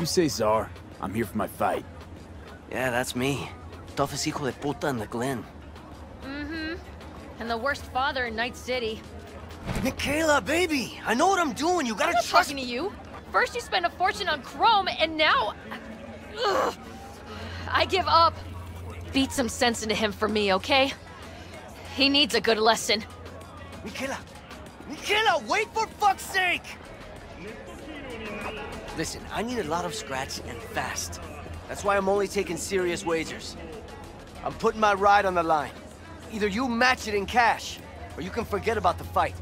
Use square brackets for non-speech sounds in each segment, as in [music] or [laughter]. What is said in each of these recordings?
You Cesar. I'm here for my fight. Yeah, that's me. Toughest hijo de puta in the Glen. Mm-hmm. And the worst father in Night City. Michaela, baby! I know what I'm doing. You gotta I'm not trust talking to you. First you spend a fortune on Chrome, and now... Ugh. I give up. Beat some sense into him for me, okay? He needs a good lesson. Michaela! Michaela, wait for fuck's sake! Listen, I need a lot of scratch and fast. That's why I'm only taking serious wagers. I'm putting my ride on the line. Either you match it in cash, or you can forget about the fight.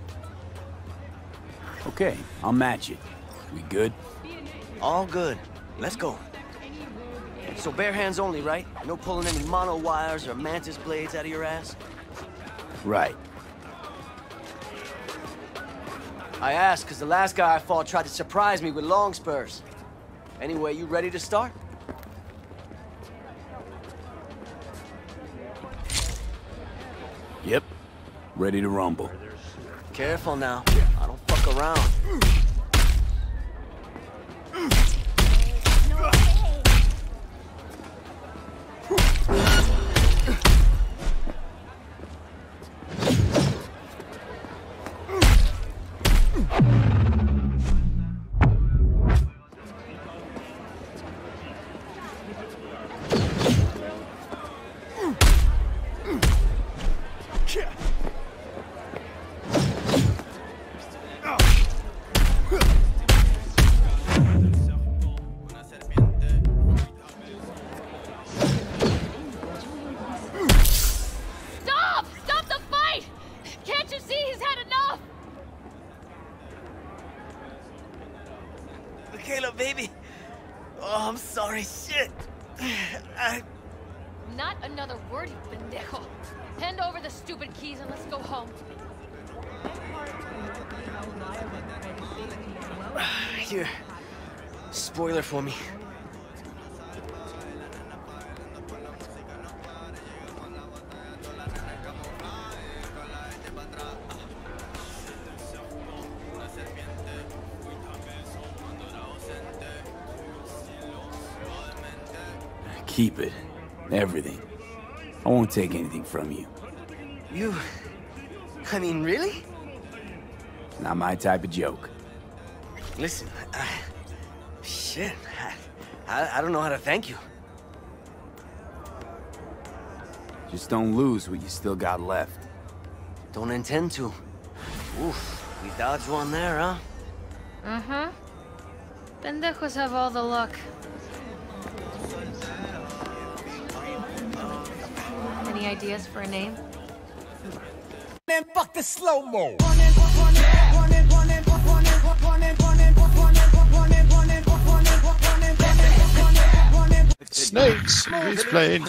Okay, I'll match it. We good? All good. Let's go. So bare hands only, right? No pulling any mono wires or mantis blades out of your ass? Right. I asked because the last guy I fought tried to surprise me with long spurs. Anyway, you ready to start? Yep. Ready to rumble. Careful now. I don't fuck around. Mm-hmm. Michaela, baby. Oh, I'm sorry. Shit. I... Not another word, you pendejo. Hand over the stupid keys and let's go home. [sighs] Here. Spoiler for me. Keep it. Everything. I won't take anything from you. You... I mean, really? Not my type of joke. Listen, I... Shit. I, I, I don't know how to thank you. Just don't lose what you still got left. Don't intend to. Oof, we dodged one there, huh? Uh-huh. Pendejos have all the luck. Any ideas for a name? Man, fuck the slow-mo. Snakes, he's playing